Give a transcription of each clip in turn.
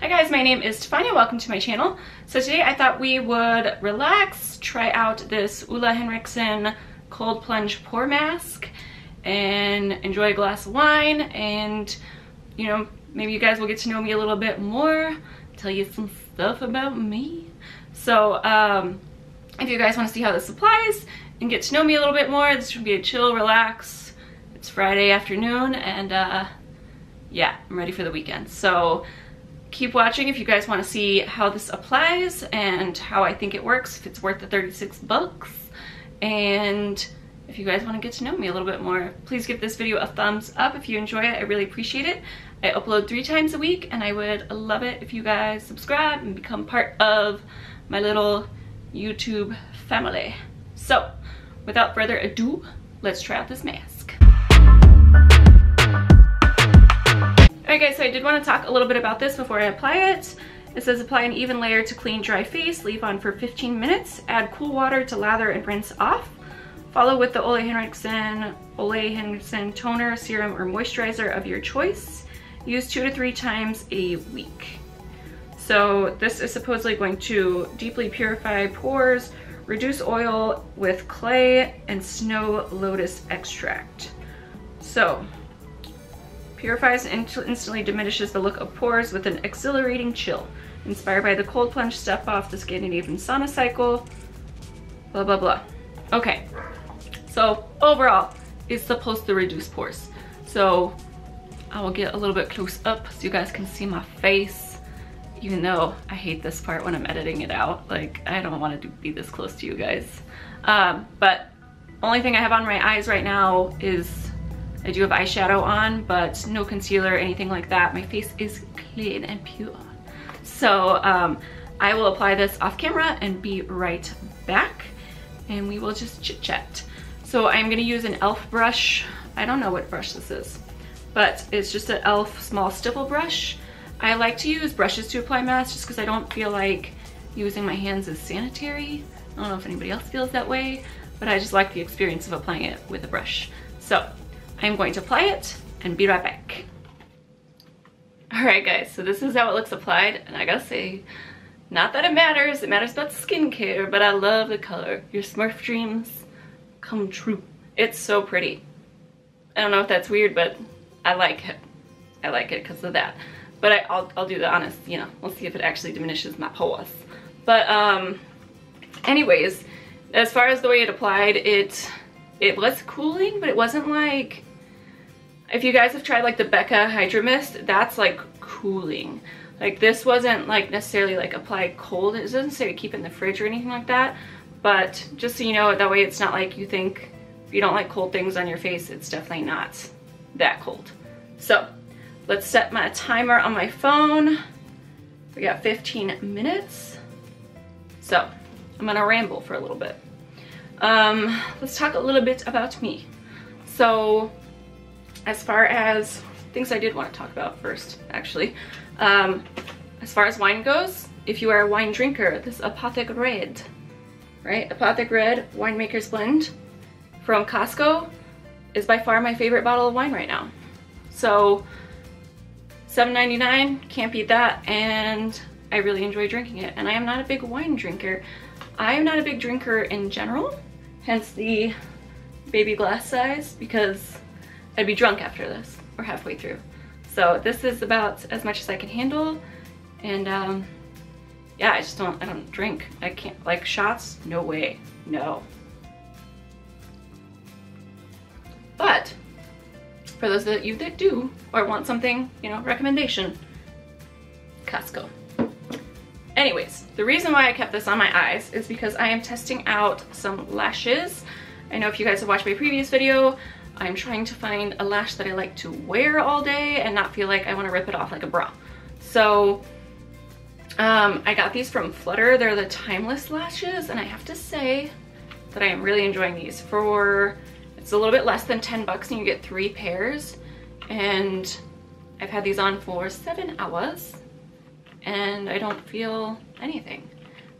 Hi guys, my name is Stefania. Welcome to my channel. So today I thought we would relax, try out this Ole Henriksen cold plunge pore mask and enjoy a glass of wine and you know, maybe you guys will get to know me a little bit more, tell you some stuff about me. So um, if you guys want to see how this applies and get to know me a little bit more, this should be a chill, relax. It's Friday afternoon and uh, yeah, I'm ready for the weekend. So keep watching if you guys want to see how this applies and how I think it works, if it's worth the 36 bucks. And if you guys want to get to know me a little bit more, please give this video a thumbs up if you enjoy it. I really appreciate it. I upload three times a week and I would love it if you guys subscribe and become part of my little YouTube family. So without further ado, let's try out this mask. Alright guys, so I did want to talk a little bit about this before I apply it. It says apply an even layer to clean dry face, leave on for 15 minutes, add cool water to lather and rinse off. Follow with the Ole Henriksen, Ole Henriksen toner, serum, or moisturizer of your choice. Use two to three times a week. So this is supposedly going to deeply purify pores, reduce oil with clay and snow lotus extract. So Purifies and instantly diminishes the look of pores with an exhilarating chill. Inspired by the cold plunge step off the Scandinavian sauna cycle. Blah, blah, blah. Okay, so overall, it's supposed to reduce pores. So I will get a little bit close up so you guys can see my face. Even though I hate this part when I'm editing it out. Like, I don't want to be this close to you guys. Um, but only thing I have on my eyes right now is I do have eyeshadow on, but no concealer anything like that. My face is clean and pure. So um, I will apply this off camera and be right back and we will just chit chat. So I'm gonna use an e.l.f. brush. I don't know what brush this is, but it's just an e.l.f. small stipple brush. I like to use brushes to apply masks just because I don't feel like using my hands is sanitary. I don't know if anybody else feels that way, but I just like the experience of applying it with a brush. So I'm going to apply it and be right back. Alright guys, so this is how it looks applied and I gotta say, not that it matters, it matters about skincare, but I love the color. Your Smurf dreams come true. It's so pretty. I don't know if that's weird, but I like it. I like it because of that. But I, will I'll do the honest, you know, we'll see if it actually diminishes my pores. But um, anyways, as far as the way it applied, it it was cooling, but it wasn't like if you guys have tried like the Becca Hydro Mist, that's like cooling. Like this wasn't like necessarily like applied cold. It doesn't say to keep in the fridge or anything like that. But just so you know, that way it's not like you think if you don't like cold things on your face, it's definitely not that cold. So let's set my timer on my phone. We got 15 minutes. So I'm gonna ramble for a little bit. Um, let's talk a little bit about me. So as far as things I did want to talk about first, actually. Um, as far as wine goes, if you are a wine drinker, this Apothic Red, right? Apothic Red Winemaker's Blend from Costco is by far my favorite bottle of wine right now. So $7.99, can't beat that, and I really enjoy drinking it. And I am not a big wine drinker. I am not a big drinker in general, hence the baby glass size, because I'd be drunk after this or halfway through. So this is about as much as I can handle. And um, yeah, I just don't, I don't drink. I can't, like shots, no way, no. But for those of you that do or want something, you know, recommendation, Costco. Anyways, the reason why I kept this on my eyes is because I am testing out some lashes. I know if you guys have watched my previous video, I'm trying to find a lash that I like to wear all day and not feel like I want to rip it off like a bra. So um, I got these from Flutter. They're the Timeless lashes and I have to say that I am really enjoying these. For, it's a little bit less than 10 bucks and you get three pairs. And I've had these on for seven hours and I don't feel anything.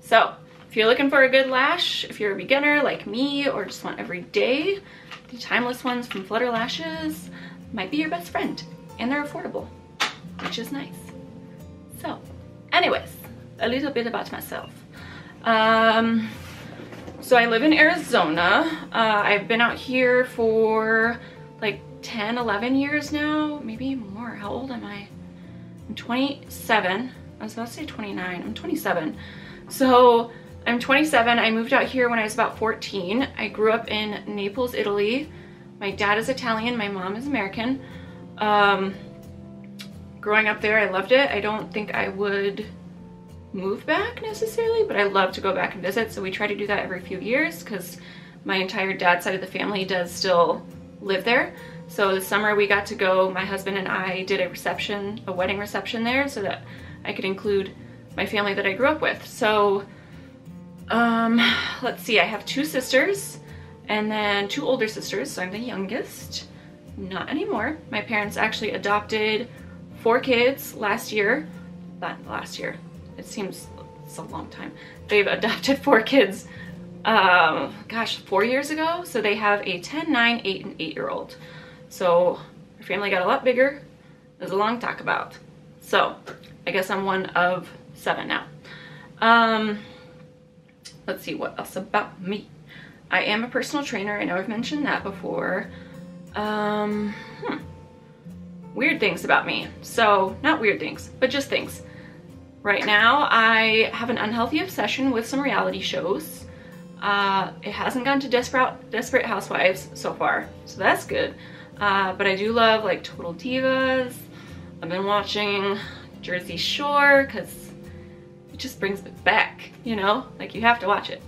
So if you're looking for a good lash, if you're a beginner like me or just want every day, the timeless ones from Flutter Lashes might be your best friend and they're affordable, which is nice. So anyways, a little bit about myself. Um, so I live in Arizona. Uh, I've been out here for like 10, 11 years now, maybe more. How old am I? I'm 27. I was about to say 29. I'm 27. So I'm 27. I moved out here when I was about 14. I grew up in Naples, Italy. My dad is Italian. My mom is American. Um, growing up there, I loved it. I don't think I would move back necessarily, but I love to go back and visit. So we try to do that every few years because my entire dad's side of the family does still live there. So this summer we got to go, my husband and I did a reception, a wedding reception there so that I could include my family that I grew up with. So um, let's see, I have two sisters and then two older sisters, so I'm the youngest. Not anymore. My parents actually adopted four kids last year. Not last year. It seems it's a long time. They've adopted four kids, um, gosh, four years ago. So they have a 10, 9, 8, and 8 year old. So our family got a lot bigger. There's a long talk about. So I guess I'm one of seven now. Um, let's see what else about me. I am a personal trainer. I know I've mentioned that before. Um, hmm. Weird things about me. So, not weird things, but just things. Right now, I have an unhealthy obsession with some reality shows. Uh, it hasn't gone to Desperate, Desperate Housewives so far, so that's good. Uh, but I do love like Total Divas. I've been watching Jersey Shore because it just brings it back, you know? Like you have to watch it.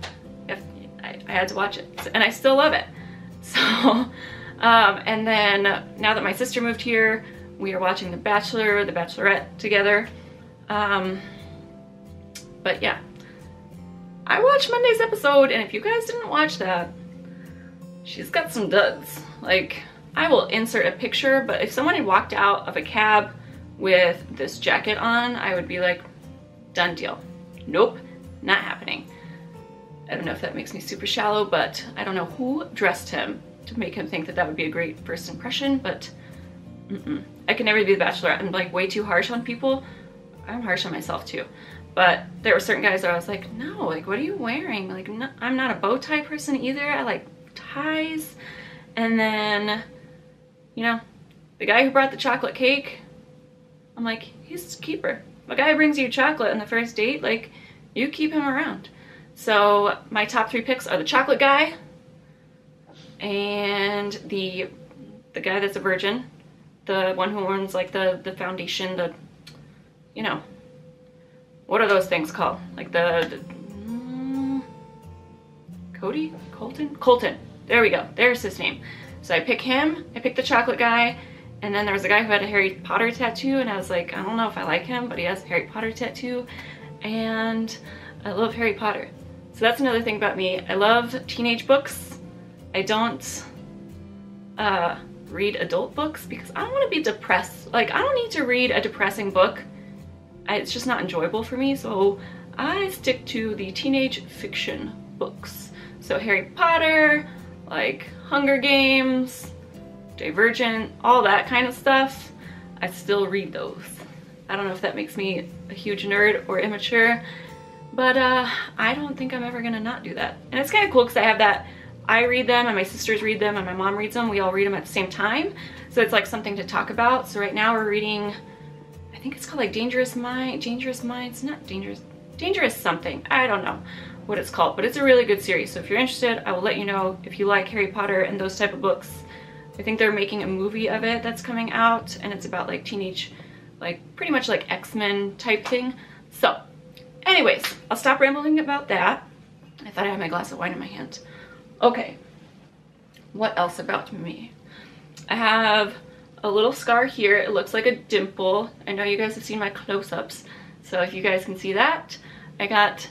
If, I, I had to watch it and I still love it. So, um, and then now that my sister moved here, we are watching The Bachelor, The Bachelorette together. Um, but yeah, I watched Monday's episode and if you guys didn't watch that, she's got some duds. Like, I will insert a picture, but if someone had walked out of a cab with this jacket on, I would be like, done deal. Nope, not happening. I don't know if that makes me super shallow, but I don't know who dressed him to make him think that that would be a great first impression, but mm -mm. I can never be the bachelor. I'm like way too harsh on people. I'm harsh on myself too. But there were certain guys that I was like, no, like, what are you wearing? Like, I'm not a bow tie person either. I like ties. And then, you know, the guy who brought the chocolate cake, I'm like, he's a keeper. A guy brings you chocolate on the first date, like, you keep him around. So my top three picks are the chocolate guy and the the guy that's a virgin, the one who owns like the the foundation, the you know, what are those things called? Like the, the mm, Cody, Colton, Colton. There we go. There's his name. So I pick him. I pick the chocolate guy. And then there was a guy who had a Harry Potter tattoo and I was like, I don't know if I like him, but he has a Harry Potter tattoo. And I love Harry Potter. So that's another thing about me. I love teenage books. I don't uh, read adult books because I don't want to be depressed. Like, I don't need to read a depressing book. I, it's just not enjoyable for me. So I stick to the teenage fiction books. So Harry Potter, like Hunger Games, Divergent, all that kind of stuff, I still read those. I don't know if that makes me a huge nerd or immature, but uh, I don't think I'm ever gonna not do that. And it's kind of cool because I have that, I read them and my sisters read them and my mom reads them. We all read them at the same time. So it's like something to talk about. So right now we're reading, I think it's called like Dangerous Mind, Dangerous Minds, not Dangerous, Dangerous something. I don't know what it's called, but it's a really good series. So if you're interested, I will let you know if you like Harry Potter and those type of books. I think they're making a movie of it that's coming out and it's about like teenage, like pretty much like X-Men type thing. So anyways, I'll stop rambling about that. I thought I had my glass of wine in my hand. Okay, what else about me? I have a little scar here. It looks like a dimple. I know you guys have seen my close-ups. So if you guys can see that, I got,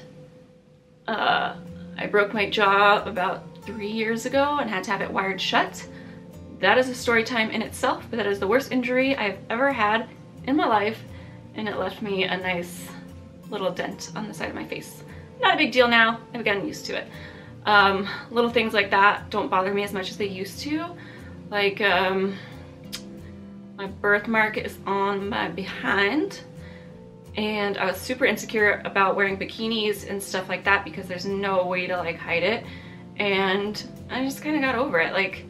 uh, I broke my jaw about three years ago and had to have it wired shut. That is a story time in itself, but that is the worst injury I've ever had in my life, and it left me a nice little dent on the side of my face. Not a big deal now, I've gotten used to it. Um, little things like that don't bother me as much as they used to. Like, um, my birthmark is on my behind, and I was super insecure about wearing bikinis and stuff like that because there's no way to like hide it and I just kind of got over it like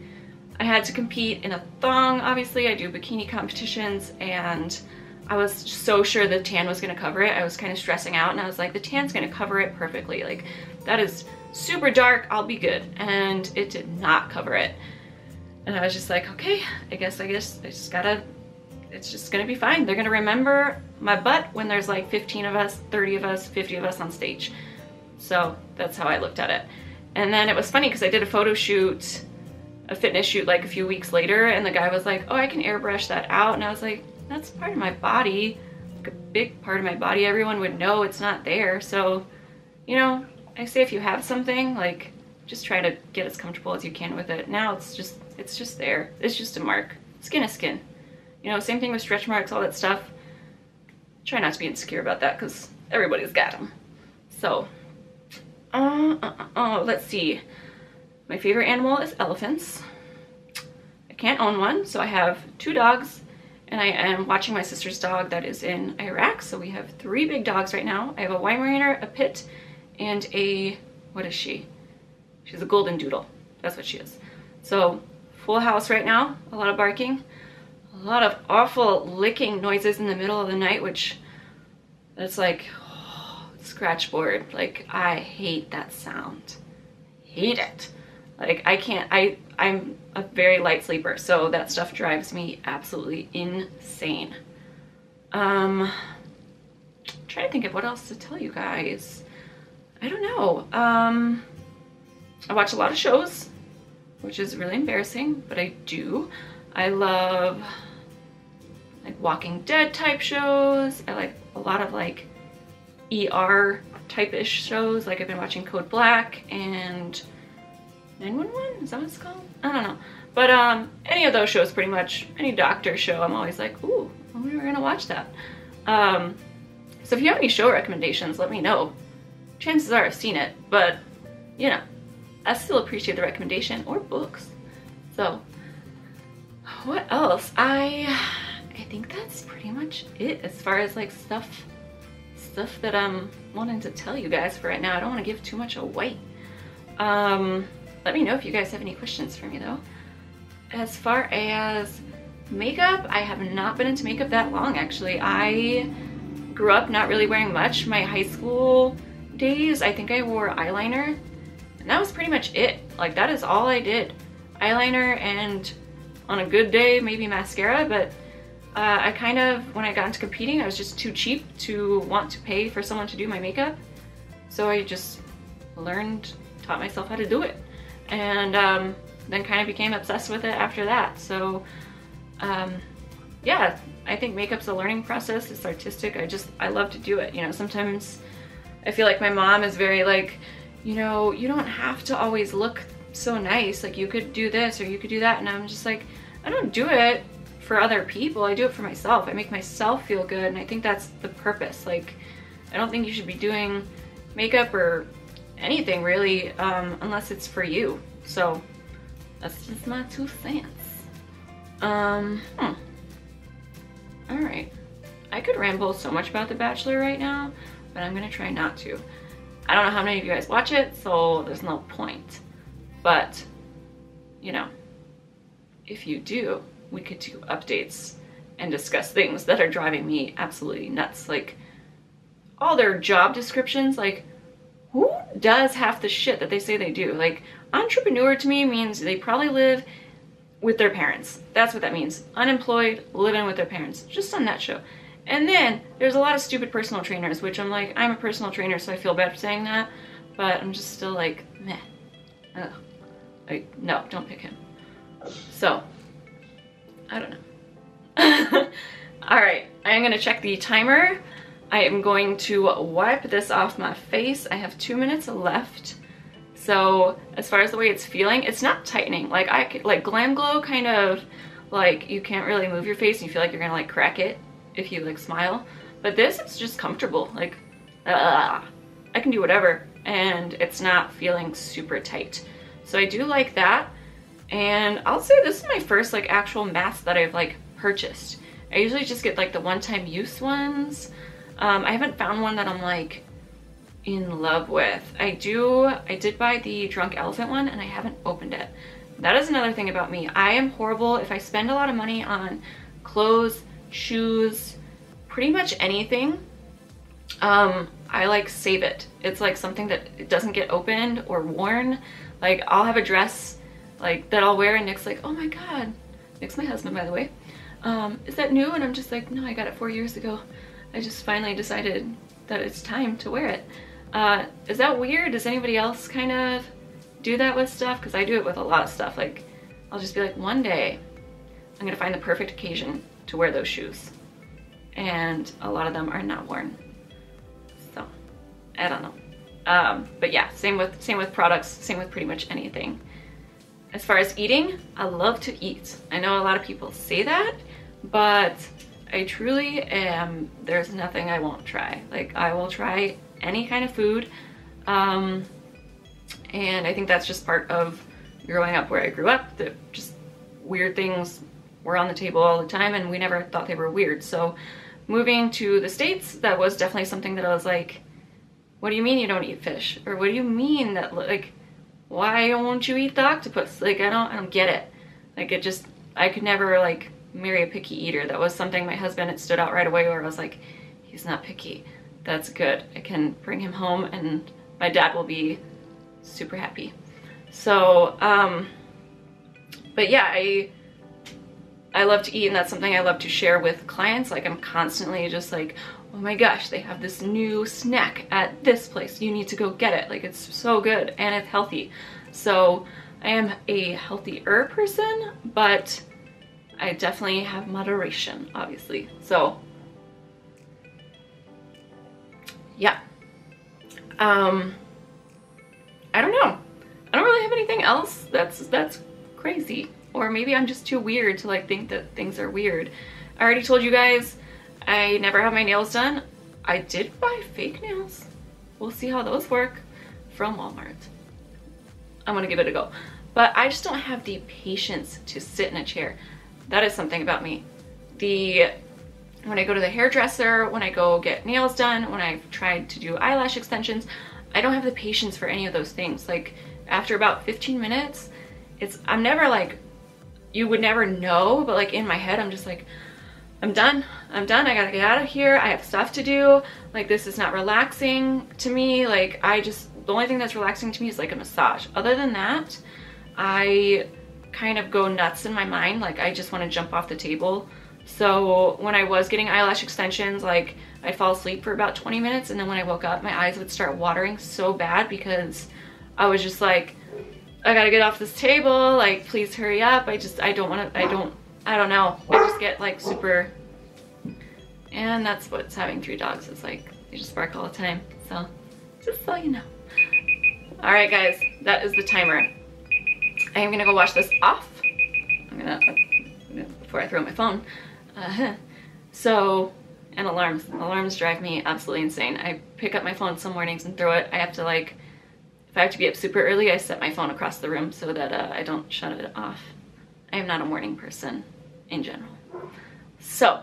I had to compete in a thong obviously I do bikini competitions and I was so sure the tan was gonna cover it I was kind of stressing out and I was like the tan's gonna cover it perfectly like that is super dark I'll be good and it did not cover it and I was just like okay I guess I guess I just gotta it's just gonna be fine. They're gonna remember my butt when there's like 15 of us, 30 of us, 50 of us on stage. So that's how I looked at it. And then it was funny because I did a photo shoot, a fitness shoot like a few weeks later and the guy was like, oh, I can airbrush that out. And I was like, that's part of my body, like a big part of my body. Everyone would know it's not there. So, you know, I say if you have something, like just try to get as comfortable as you can with it. Now it's just, it's just there. It's just a mark. Skin is skin. You know, same thing with stretch marks, all that stuff. Try not to be insecure about that because everybody's got them. So, uh, uh, uh, uh, let's see. My favorite animal is elephants. I can't own one, so I have two dogs and I am watching my sister's dog that is in Iraq. So we have three big dogs right now. I have a Weimaraner, a Pit, and a, what is she? She's a Golden Doodle. That's what she is. So full house right now, a lot of barking a lot of awful licking noises in the middle of the night, which it's like oh, scratchboard. Like I hate that sound. Hate it. Like I can't, I, I'm a very light sleeper, so that stuff drives me absolutely insane. Um, I'm trying to think of what else to tell you guys. I don't know. Um, I watch a lot of shows, which is really embarrassing, but I do. I love like Walking Dead type shows. I like a lot of like ER type-ish shows. Like I've been watching Code Black and 911, is that what it's called? I don't know. But um, any of those shows pretty much, any doctor show, I'm always like, ooh, we were gonna watch that. Um, so if you have any show recommendations, let me know. Chances are I've seen it, but you know, I still appreciate the recommendation or books. So what else? I I think that's pretty much it as far as like stuff stuff that I'm wanting to tell you guys for right now. I don't want to give too much away. Um, let me know if you guys have any questions for me though. As far as makeup, I have not been into makeup that long actually. I grew up not really wearing much. My high school days, I think I wore eyeliner and that was pretty much it. Like that is all I did. Eyeliner and on a good day, maybe mascara, but uh, I kind of, when I got into competing, I was just too cheap to want to pay for someone to do my makeup. So I just learned, taught myself how to do it. And um, then kind of became obsessed with it after that. So um, yeah, I think makeup's a learning process. It's artistic. I just, I love to do it. You know, sometimes I feel like my mom is very like, you know, you don't have to always look so nice. Like you could do this or you could do that. And I'm just like, I don't do it for other people. I do it for myself. I make myself feel good and I think that's the purpose. Like, I don't think you should be doing makeup or anything really um, unless it's for you. So that's just my two cents. Um, hmm. All right. I could ramble so much about The Bachelor right now, but I'm gonna try not to. I don't know how many of you guys watch it, so there's no point. But, you know, if you do, we could do updates and discuss things that are driving me absolutely nuts. Like all their job descriptions, like who does half the shit that they say they do? Like entrepreneur to me means they probably live with their parents. That's what that means. Unemployed, living with their parents. Just on that show. And then there's a lot of stupid personal trainers, which I'm like, I'm a personal trainer, so I feel bad for saying that. But I'm just still like, meh. Ugh. Like, no, don't pick him. So, I don't know. All right, I'm gonna check the timer. I am going to wipe this off my face. I have two minutes left. So as far as the way it's feeling, it's not tightening. Like I like Glam Glow kind of like you can't really move your face and you feel like you're gonna like crack it if you like smile. But this is just comfortable. Like uh, I can do whatever and it's not feeling super tight. So I do like that. And I'll say this is my first like actual mask that I've like purchased. I usually just get like the one-time use ones. Um, I haven't found one that I'm like in love with. I do, I did buy the Drunk Elephant one and I haven't opened it. That is another thing about me. I am horrible if I spend a lot of money on clothes, shoes, pretty much anything. Um, I like save it. It's like something that it doesn't get opened or worn. Like I'll have a dress like that I'll wear and Nick's like, oh my God. Nick's my husband, by the way. Um, is that new? And I'm just like, no, I got it four years ago. I just finally decided that it's time to wear it. Uh, is that weird? Does anybody else kind of do that with stuff? Because I do it with a lot of stuff. Like, I'll just be like, one day I'm gonna find the perfect occasion to wear those shoes. And a lot of them are not worn. So, I don't know. Um, but yeah, same with, same with products, same with pretty much anything. As far as eating, I love to eat. I know a lot of people say that, but I truly am, there's nothing I won't try. Like I will try any kind of food. Um, and I think that's just part of growing up where I grew up, that just weird things were on the table all the time and we never thought they were weird. So moving to the States, that was definitely something that I was like, what do you mean you don't eat fish? Or what do you mean that like, why won't you eat the octopus? Like, I don't, I don't get it. Like, it just, I could never, like, marry a picky eater. That was something my husband, it stood out right away where I was like, he's not picky. That's good. I can bring him home and my dad will be super happy. So, um, but yeah, I, I love to eat and that's something I love to share with clients. Like I'm constantly just like, oh my gosh, they have this new snack at this place. You need to go get it. Like it's so good and it's healthy. So I am a healthier person, but I definitely have moderation, obviously. So yeah. Um, I don't know. I don't really have anything else that's that's crazy. Or maybe I'm just too weird to like think that things are weird. I already told you guys I never have my nails done. I did buy fake nails. We'll see how those work from Walmart. I'm gonna give it a go. But I just don't have the patience to sit in a chair. That is something about me. The when I go to the hairdresser, when I go get nails done, when I've tried to do eyelash extensions, I don't have the patience for any of those things. Like after about 15 minutes, it's I'm never like you would never know, but like in my head I'm just like I'm done. I'm done. I gotta get out of here. I have stuff to do. Like this is not relaxing to me. Like I just, the only thing that's relaxing to me is like a massage. Other than that, I kind of go nuts in my mind. Like I just want to jump off the table. So when I was getting eyelash extensions, like I'd fall asleep for about 20 minutes and then when I woke up, my eyes would start watering so bad because I was just like, I gotta get off this table. Like, please hurry up. I just, I don't want to, I don't I don't know. I just get like super, and that's what's having three dogs is like, they just bark all the time. So just so you know. All right guys, that is the timer. I am gonna go wash this off. I'm gonna, before I throw my phone. Uh, so, and alarms. Alarms drive me absolutely insane. I pick up my phone some mornings and throw it. I have to like, if I have to be up super early, I set my phone across the room so that uh, I don't shut it off. I am not a morning person in general. So,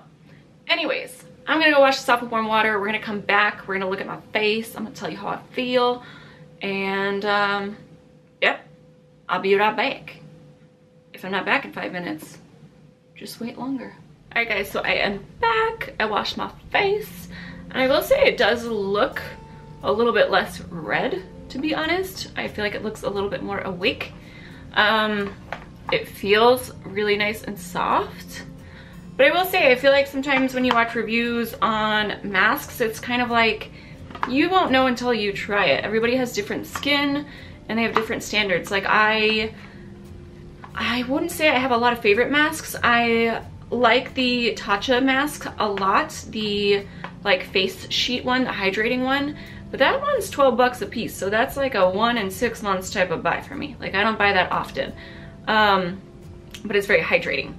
anyways, I'm gonna go wash this off with warm water. We're gonna come back. We're gonna look at my face. I'm gonna tell you how I feel. And, um, I'll be right back. If I'm not back in five minutes, just wait longer. All right, guys, so I am back. I washed my face. And I will say it does look a little bit less red, to be honest. I feel like it looks a little bit more awake. Um, it feels really nice and soft. But I will say, I feel like sometimes when you watch reviews on masks, it's kind of like, you won't know until you try it. Everybody has different skin and they have different standards. Like I, I wouldn't say I have a lot of favorite masks. I like the Tatcha mask a lot, the like face sheet one, the hydrating one, but that one's 12 bucks a piece. So that's like a one in six months type of buy for me. Like I don't buy that often um, but it's very hydrating.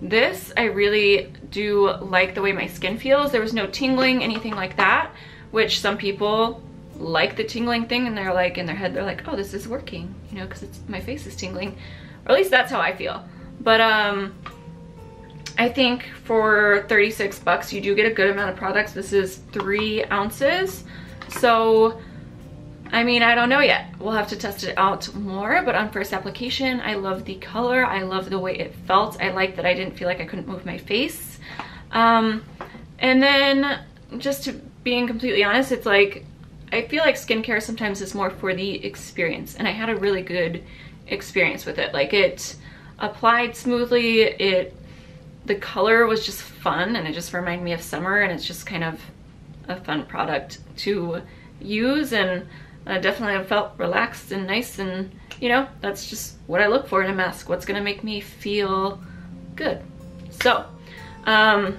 This, I really do like the way my skin feels. There was no tingling, anything like that, which some people like the tingling thing and they're like, in their head, they're like, oh, this is working, you know, because it's my face is tingling. Or at least that's how I feel. But um, I think for 36 bucks, you do get a good amount of products. This is three ounces. So, I mean, I don't know yet. We'll have to test it out more, but on first application, I love the color. I love the way it felt. I like that I didn't feel like I couldn't move my face. Um, and then just to being completely honest, it's like, I feel like skincare sometimes is more for the experience. And I had a really good experience with it. Like it applied smoothly. It, the color was just fun and it just reminded me of summer and it's just kind of a fun product to use and I definitely felt relaxed and nice and you know that's just what I look for in a mask what's gonna make me feel good so um,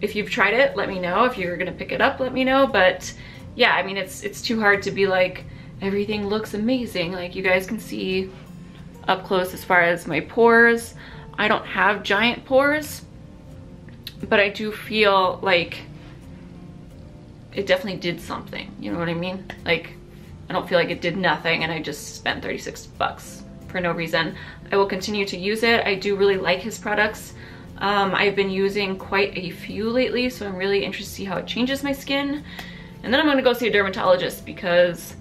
if you've tried it let me know if you're gonna pick it up let me know but yeah I mean it's it's too hard to be like everything looks amazing like you guys can see up close as far as my pores I don't have giant pores but I do feel like it definitely did something. You know what I mean? Like, I don't feel like it did nothing and I just spent 36 bucks for no reason. I will continue to use it. I do really like his products. Um, I've been using quite a few lately, so I'm really interested to see how it changes my skin. And then I'm gonna go see a dermatologist because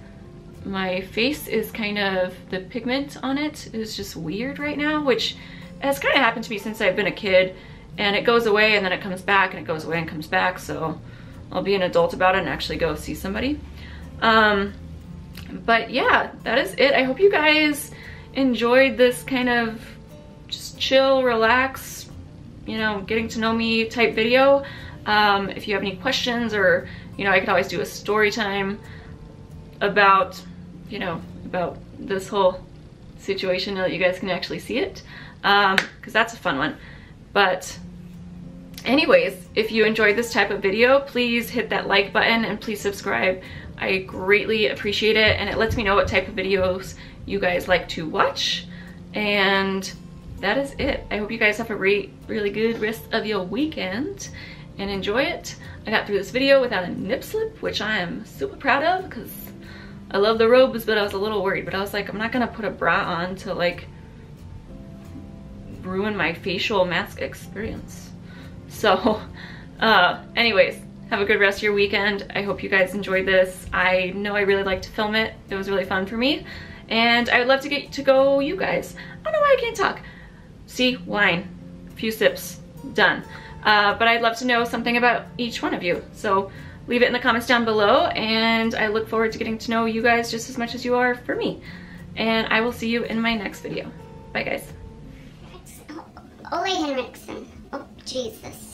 my face is kind of, the pigment on it is just weird right now, which has kind of happened to me since I've been a kid. And it goes away and then it comes back and it goes away and comes back, so I'll be an adult about it and actually go see somebody. Um, but yeah, that is it. I hope you guys enjoyed this kind of just chill, relax, you know, getting to know me type video. Um, if you have any questions or, you know, I could always do a story time about, you know, about this whole situation so that you guys can actually see it. Um, cause that's a fun one. But anyways, if you enjoyed this type of video, please hit that like button and please subscribe. I greatly appreciate it and it lets me know what type of videos you guys like to watch. And that is it. I hope you guys have a re really good rest of your weekend and enjoy it. I got through this video without a nip slip, which I am super proud of because I love the robes, but I was a little worried. But I was like, I'm not gonna put a bra on to like ruin my facial mask experience. So uh, anyways, have a good rest of your weekend. I hope you guys enjoyed this. I know I really like to film it. It was really fun for me. And I would love to get to go you guys. I don't know why I can't talk. See, wine, a few sips, done. Uh, but I'd love to know something about each one of you. So leave it in the comments down below and I look forward to getting to know you guys just as much as you are for me. And I will see you in my next video. Bye guys. Ole Henriksen. Oh, Jesus.